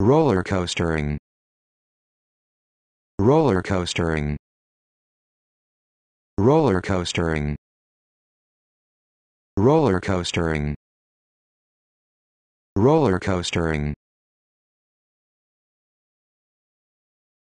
roller coastering. Roller coastering. Roller coastering. Roller coastering. Roller coastering.